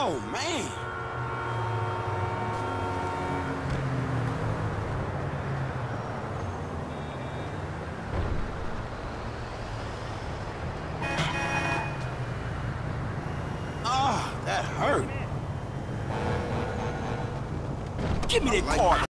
Oh, man. Ah, that hurt. Give me that card.